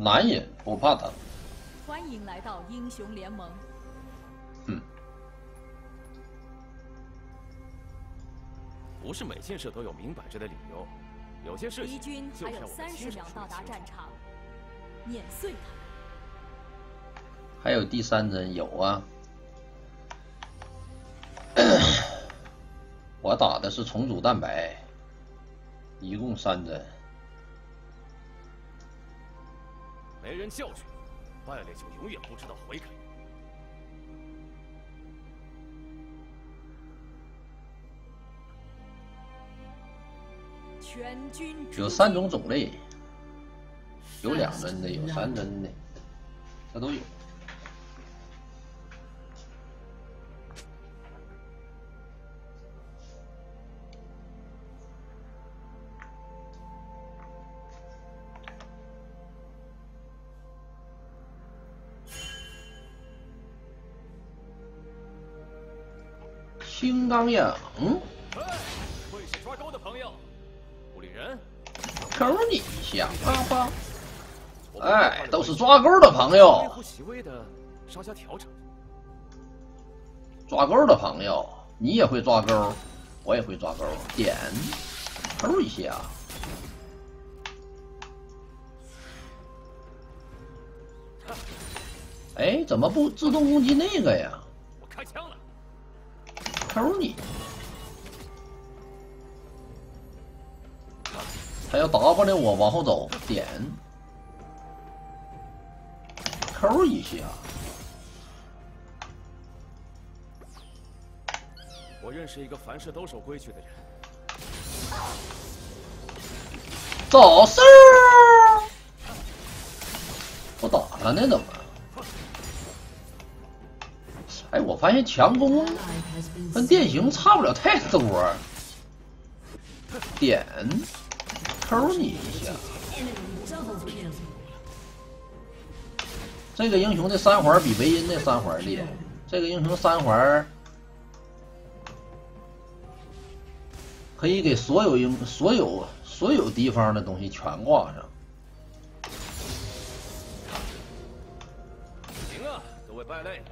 男人不怕疼。欢迎来到英雄联盟。嗯，不是每件事都有明摆着的理由，有些事情敌军还有三十秒到达战场，碾碎他们。还有第三针有啊，我打的是重组蛋白，一共三针。没人教训，败类就永远不知道悔改。全军有三种种类，有两针的，有三针的，这都有。青钢影，会是抓钩的朋友，屋里人，扣你一下，啪啪。哎，都是抓钩的朋友。抓钩的朋友，你也会抓钩，我也会抓钩，点，扣一下。哎，怎么不自动攻击那个呀？扣你！他要 W 我往后走，点，扣一下。我认识一个凡事都守规矩的人。走事儿！不打他呢，怎么？哎，我发现强攻跟电刑差不了太多。点，扣你一下。这个英雄的三环比维恩的三环厉害。这个英雄三环可以给所有英所有所有敌方的东西全挂上。行啊，各位败类。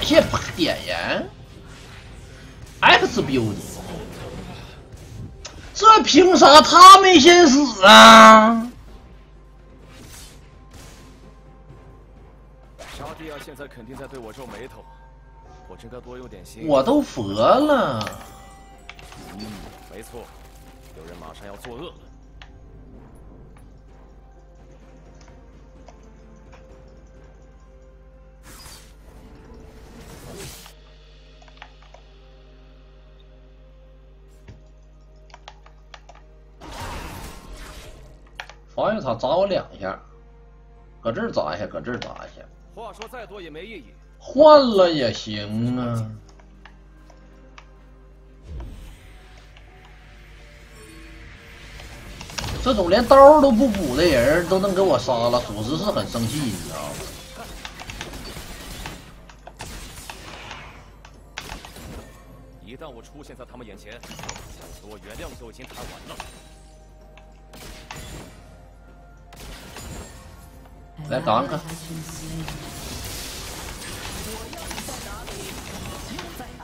闪现啪点燃，X build，，这凭啥他没先死啊？沙蒂亚现在肯定在对我皱眉头，我真该多用点心。我都佛了。嗯，没错，有人马上要作恶了。防御塔砸我两下，搁这儿砸一下，搁这儿砸一下。话说再多也没意义，换了也行啊。这种连刀都不补的人都能给我杀了，属实是很生气，你知道吗？一旦我出现在他们眼前，想求我原谅就已经太晚了。来挡个！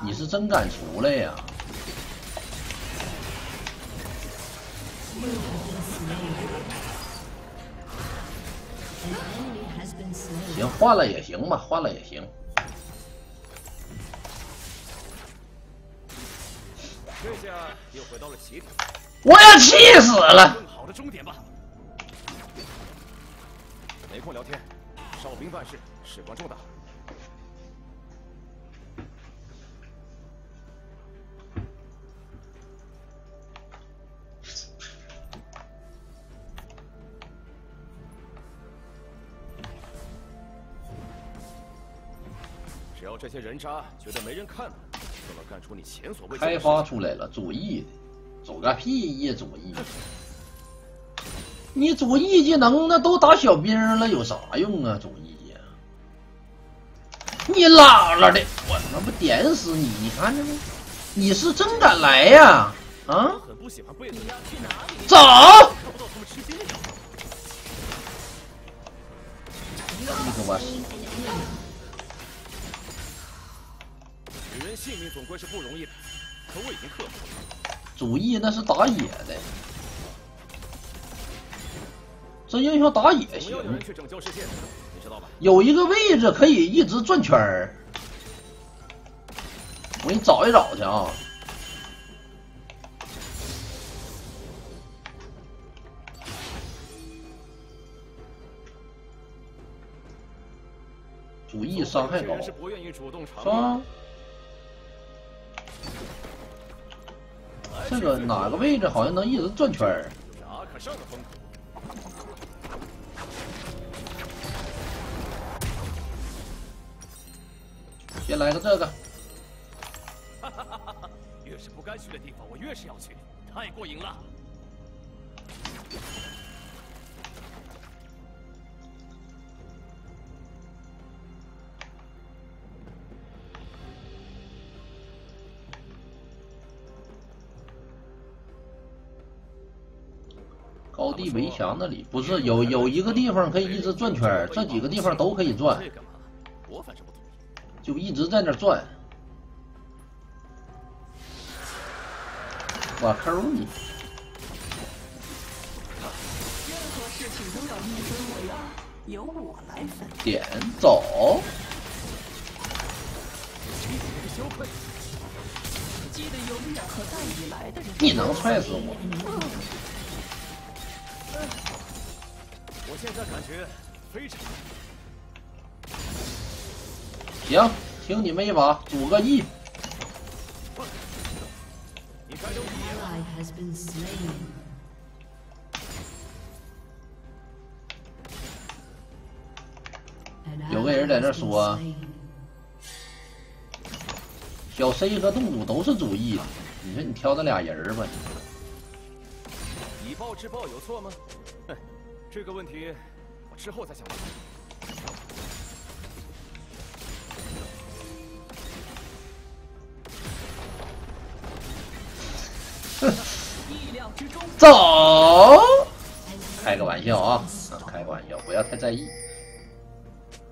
你是真敢出来呀！行，换了也行吧，换了也行。这下又回到了起点。我要气死了！更好的终点吧。没空聊天，哨兵办事，事关重大。只要这些人渣觉得没人看，就能干出你前所未开发出来了，主义的，走个屁呀，左翼！你主 E 技能那都打小兵了，有啥用啊？主 E 呀！你拉拉的，我他妈不点死你，你看着没？你是真敢来呀？啊？走！李总管。女人性命总归是不容易的，可我已经克服了。主 E 那是打野的。这英雄打野行有。一个位置可以一直转圈儿，我给你找一找去啊。主义伤害高是不愿意主动尝是吧？这个哪个位置好像能一直转圈儿？先来个这个，越是不该去的地方，我越是要去，太过瘾了。高地围墙那里不是有有一个地方可以一直转圈，这几个地方都可以转，就一直在那转。我抠你！任何事情都要一分为二，由我来分。点走，羞愧，记得永远和带你来的人。你能踹死我？我现在感觉非常。行，听你们一把，组个 E。你该留意 ally has been slain. An 有个人在那 ally has been 说小 C 和洞主都是主 E，你说你挑这俩人儿吧？以暴制暴有错吗？哼，这个问题我之后再想办法。开个玩笑啊，开个玩笑，不要太在意。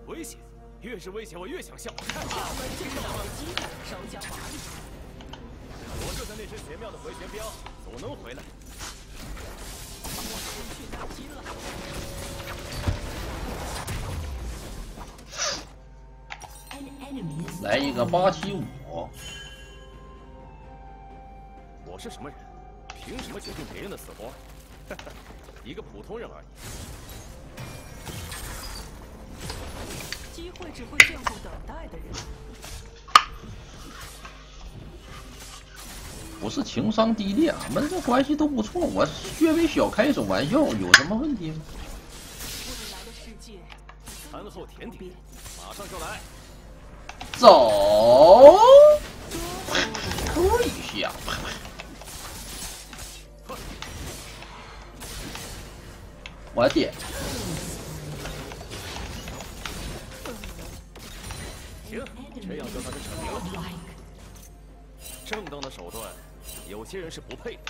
危险，越是危险我越想笑。我们这个好机会，手脚麻利。我就在那只玄妙的回旋镖，总能回来。去打拼了。来一个八七五，我是什么人？凭什么决定别人的死活？一个普通人而已。机会只会眷顾等待的人。不是情商低劣，俺们这关系都不错，我略微小开一手玩笑，有什么问题吗？未来的世界，餐后甜点，马上就来。走，抠一下，我点，行，这样就算是扯平了。正当的手段，有些人是不配的。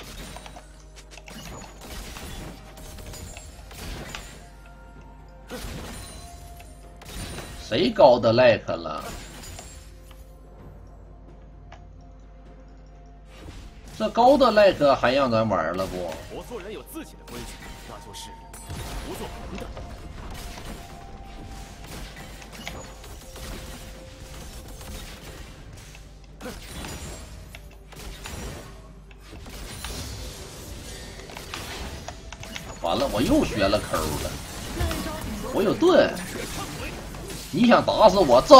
谁高的 like 了？这高的 like 还让咱玩了不？我做人有自己的规矩，不做。完了，我又学了抠了。我有盾，你想打死我？走，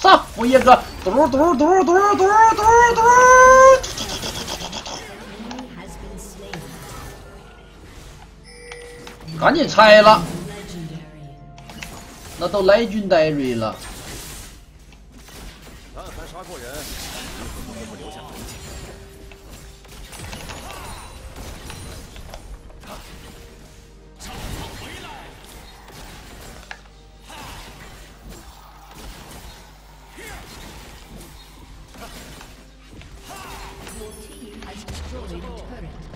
上我叶哥，嘟嘟嘟嘟嘟嘟嘟。赶紧拆了。那都来军 diary 了。杀过人留下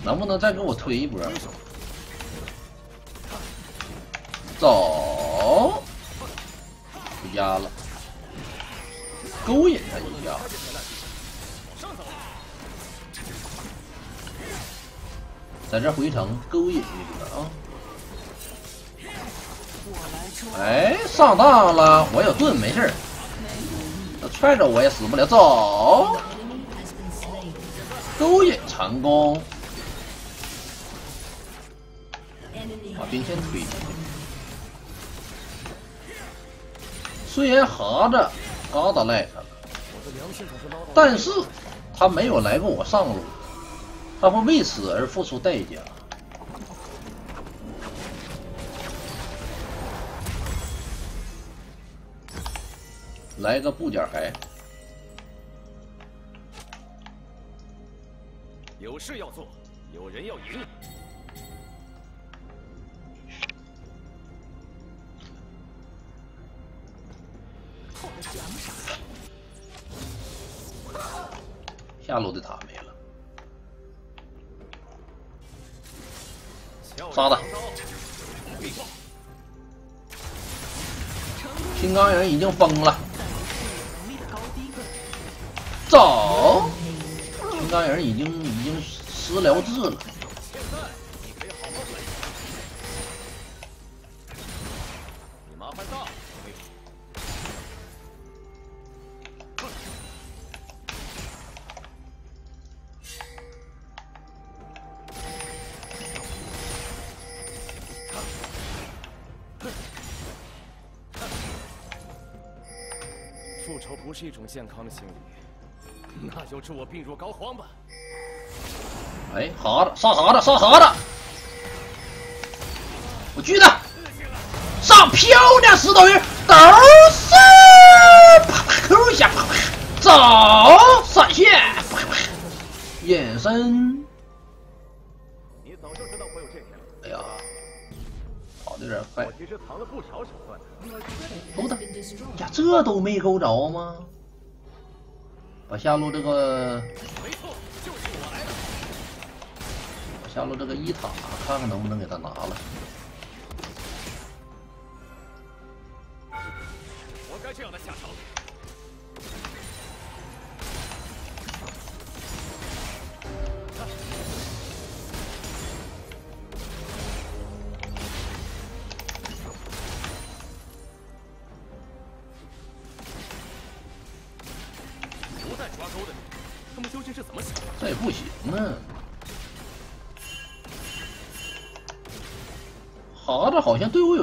能不能再给我推一波？回家了，勾引他一下，在这回城勾引一个啊！哎，上当了，我有盾，没事儿。踹着我也死不了，走，勾引成功，把兵线推进虽然哈子嘎达赖他了。但是他没有来过我上路，他会为此而付出代价。来个布甲牌，有事要做，有人要赢。钢人已经崩了。走，群钢人已经已经失聊制了。我不是一种健康的心理，那就祝我病入膏肓吧。哎，好的，上好的，上好的，我狙他，上漂亮石头人，都是啪啪扣一下，啪啪，走闪现，啪啪，隐身，这都没勾着吗？把下路这个，没错，就是我来了。把下路这个一塔，看看能不能给他拿了。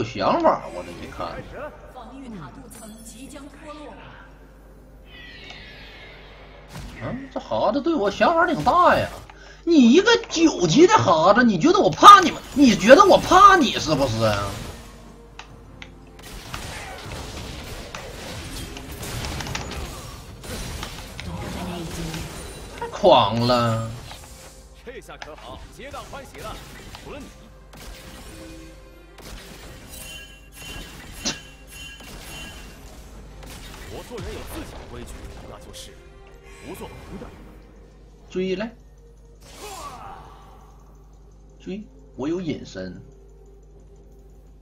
想法，我这一看，防御塔镀层即将脱落，嗯，这哈子对我想法挺大呀。你一个九级的哈子，你觉得我怕你们？你觉得我怕你是不是啊？太狂了！这下可好，皆大欢喜了。除了你我做人有自己的规矩，那就是不做红的。追来，追！我有隐身，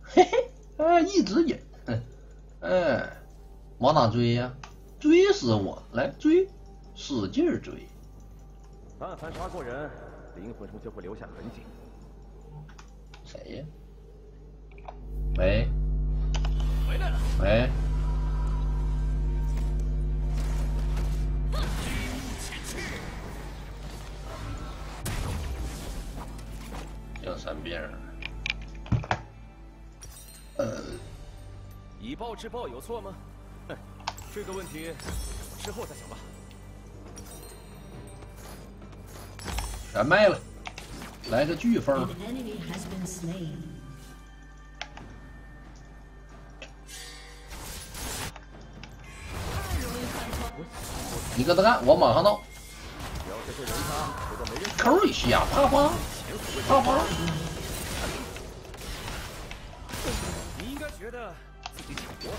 嘿嘿，啊，一直隐，哼，哎，往哪追呀？追死我！来追，使劲儿追！但凡杀过人，灵魂中就会留下痕迹。谁呀？喂回来了，喂，要三遍儿。呃，以暴制暴有错吗？哼，这个问题之后再想吧。全卖了，来个飓 An 风，你跟他干，我马上到，扣一下，啪啪啪啪。你应该觉得自己挺活。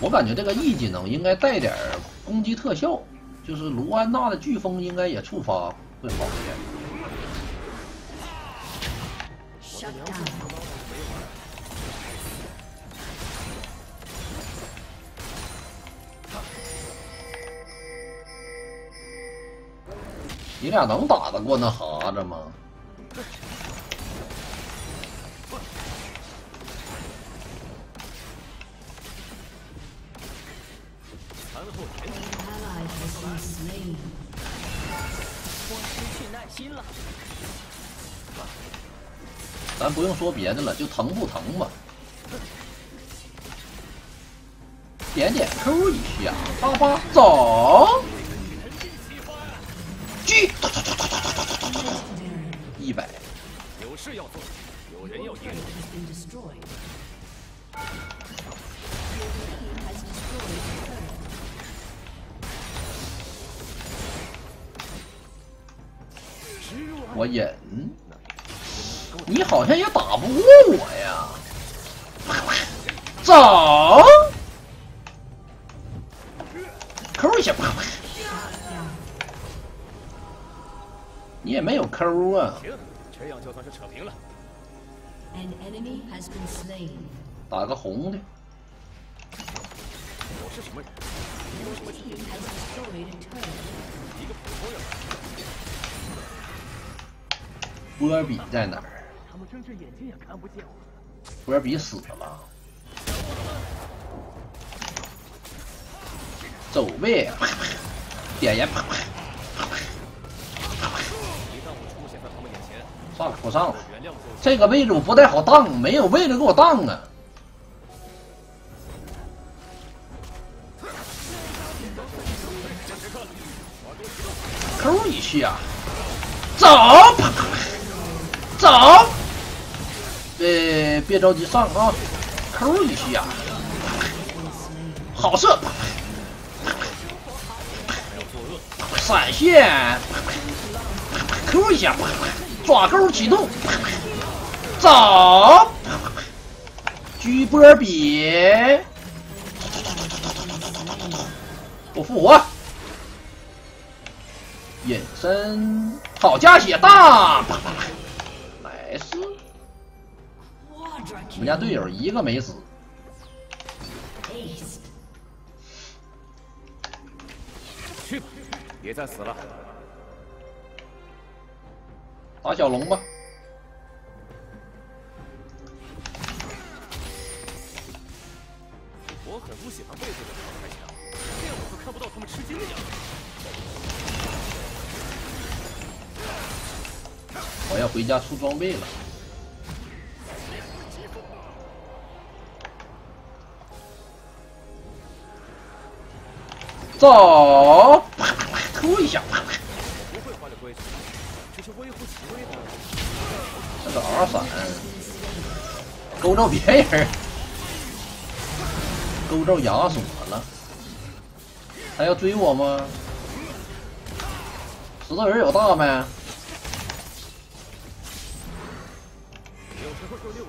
我感觉这个 E 技能应该带点攻击特效，就是卢安娜的飓风应该也触发会好一点。你俩能打得过那哈子吗？我失去耐心了。咱不用说别的了，就疼不疼吧？点点 Q 一下，啪啪走，事要做，有人要赢。我忍，你好像也打不过我呀，走。抠一下，啪啪！你也没有抠啊。这样就算是扯平了。An enemy has been slain. 打个红的，我是什么人。波尔比在哪儿？他们睁着眼睛也看不见我。波尔比死了，走呗，啪啪点烟，啪啪，前，算了，不上了。这个位置我不太好当，没有位置给我当啊。Q 一下，走，走，呃，别着急上啊，Q 一下，好射，闪现，Q 一下，抓钩启动，走，狙波尔比，我复活，隐身，好加血大，来是，我们家队友一个没死，去吧，别再死了。打小龙吧。我很不喜欢背对着他们开枪，这样我就看不到他们吃惊的样子。我要回家出装备了。走，啪啪啪，突一下，啪啪，不会坏了规矩，只是微乎其微的。这个 R 闪，勾着别人，勾着亚索了，还要追我吗？石头人有大没？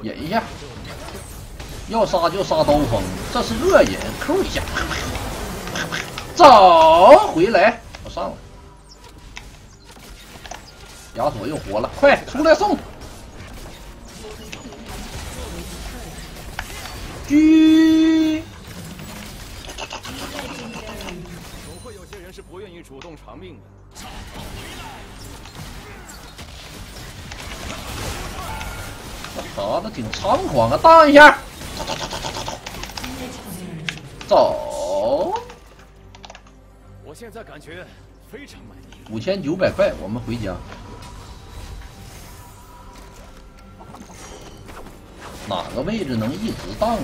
忍一下，要杀就杀刀锋，这是恶人，扣一下，走回来，我上了，亚索又活了，快出来送，狙，总会有些人是不愿意主动偿命的。打的挺猖狂啊！荡一下，走，我现在感觉非常满意。五千九百块，我们回家。哪个位置能一直荡啊？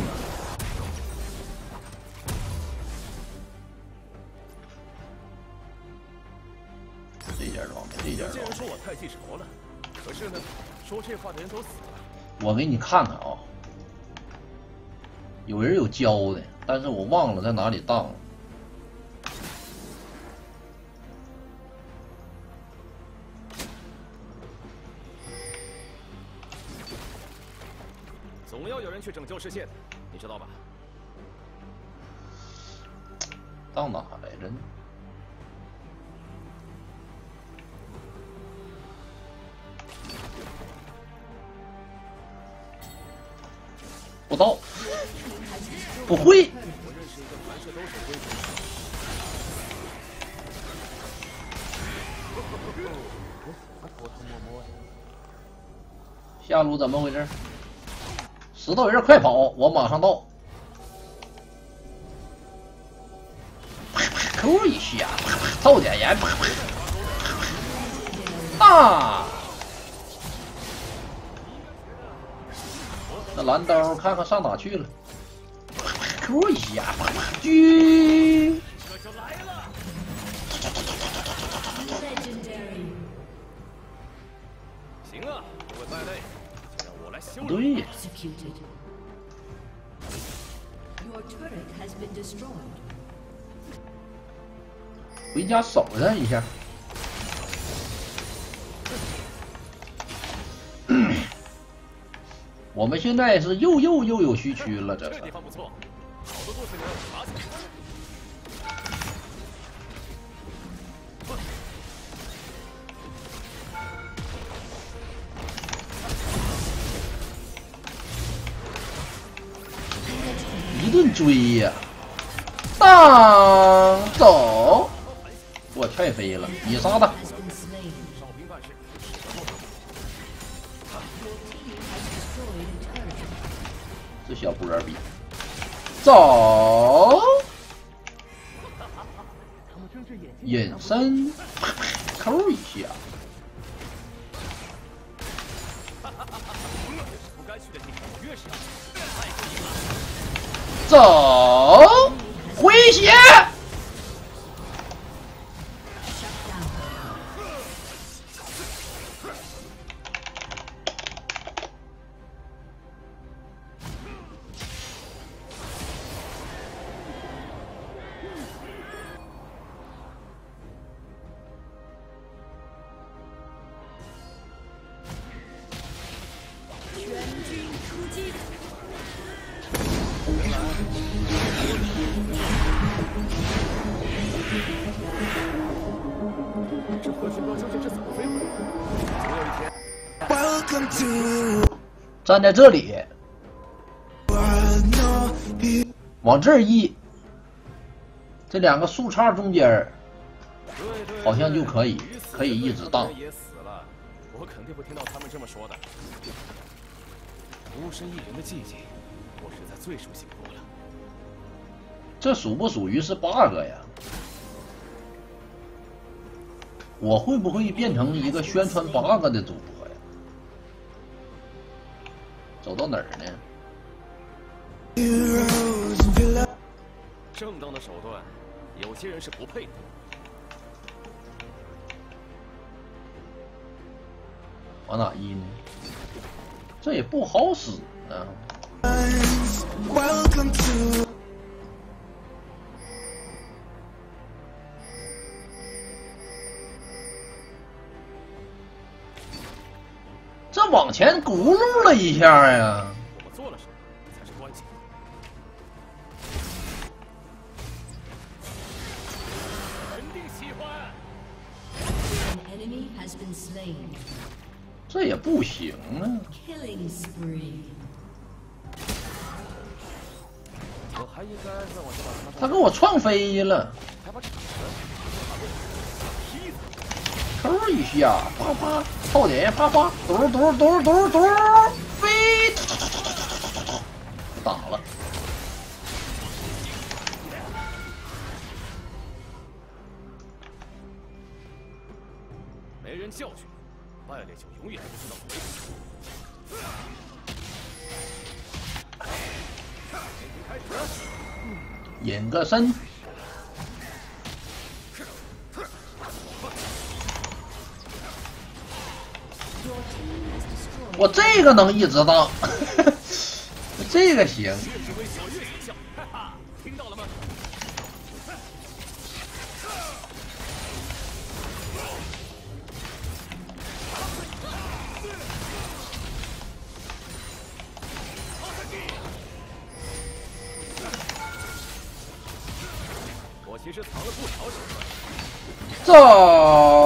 这件装备，这件装备，有些人说我太记仇了，可是呢，说这话的人都死了。我给你看看啊。有人有教的，但是我忘了在哪里荡了。去拯救世界的，你知道吧？到哪来着呢？不到。不会。下路怎么回事？石头人快跑，我马上到。啪啪扣一下，啪啪凑点盐，啪啪啊！那蓝刀看看上哪去了？啪啪扣一下，啪啪狙。这就来了。行啊，这位败类，让我来修理。对呀，Executed. Your turret has been destroyed. 回家守着一下。我们现在是又又又有虚区了，这是这地。方不错，好多故事能让你发现。硬追呀！当走，我太飞了，你杀他！这小波比走，隐身抠一下。走，站在这里，往这儿一，这两个树杈中间好像就可以可以一直荡我肯定会听到他们这么说的。孤身一人的寂静，我实在最熟悉不过了。这属不属于是 bug 呀？我会不会变成一个宣传 bug 的主播呀？走到哪儿呢.正当的手段，有些人是不配的。往哪一呢？这也不好使啊！Welcome to 前轱辘了一下呀！我做了什么才是关键。喜欢。这也不行啊！他给我撞飞了，扣一下，啪啪，套点，啪啪，嘟嘟嘟嘟嘟，飞，打了。没人教训，败类就永远不知道回头。开始，隐个身，我这个能一直当，这个行。其实藏了不少手段。走。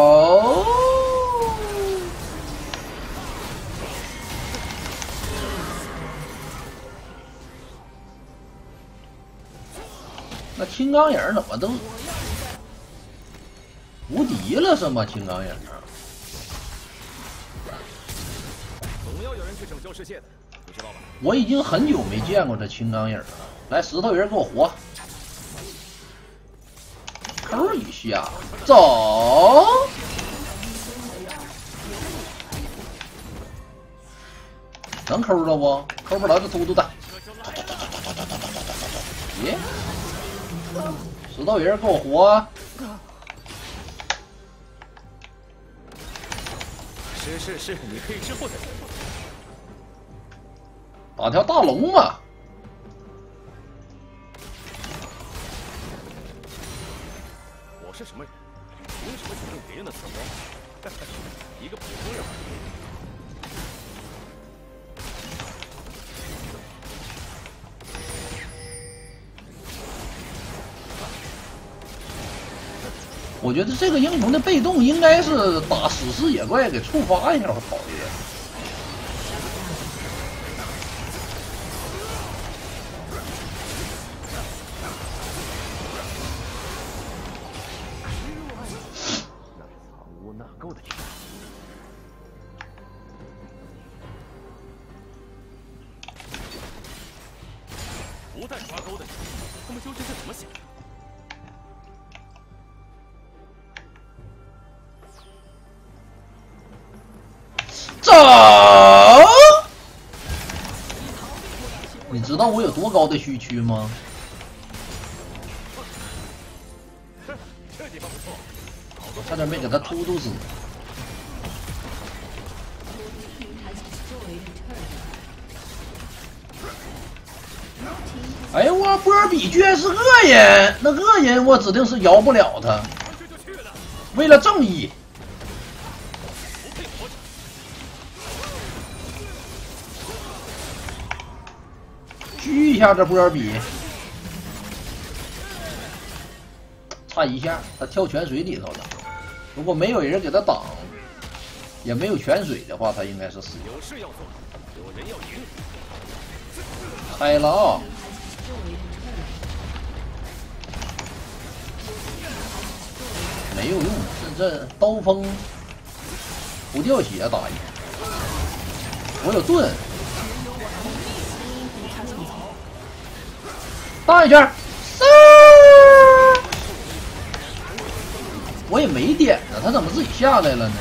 那青钢影怎么都无敌了是吗？青钢影啊，总要有人去拯救世界的，你知道吧？我已经很久没见过这青钢影了。来，石头人给我活，抠一下，走。能抠着不？抠不着就嘟嘟的。石头人跟我活！是是是，你可以之后再说。打条大龙嘛！我是什么人？凭什么决定别人的死活？一个普通人我觉得这个英雄的被动应该是打史诗野怪给触发一下会好一点。那是藏污纳垢的。不带刷钩的人，他们究竟是怎么想的？你知道我有多高的虚区吗？这地方不错，我差点没给他突突死。哎呦我波尔比居然是恶人，那恶人我指定是饶不了他。为了正义，下这波比，差一下，他跳泉水里头了。如果没有人给他挡，也没有泉水的话，他应该是死。有事要做，有人要赢。开了啊！没有用，这这刀锋不掉血打赢。我有盾，大一圈，啊我也没点呢，他怎么自己下来了呢？